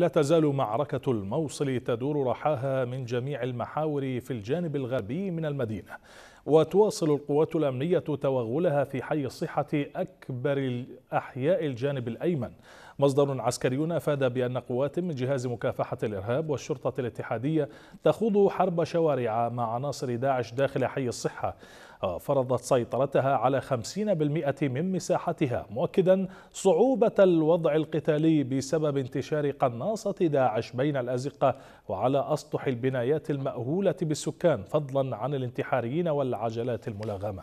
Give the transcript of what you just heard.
لا تزال معركة الموصل تدور رحاها من جميع المحاور في الجانب الغربي من المدينة وتواصل القوات الأمنية توغلها في حي الصحة أكبر أحياء الجانب الأيمن مصدر عسكري أفاد بأن قوات من جهاز مكافحة الإرهاب والشرطة الاتحادية تخوض حرب شوارع مع عناصر داعش داخل حي الصحة. فرضت سيطرتها على 50% من مساحتها مؤكدا صعوبة الوضع القتالي بسبب انتشار قناصة داعش بين الأزقة وعلى أسطح البنايات المأهولة بالسكان فضلا عن الانتحاريين والعجلات الملغمة.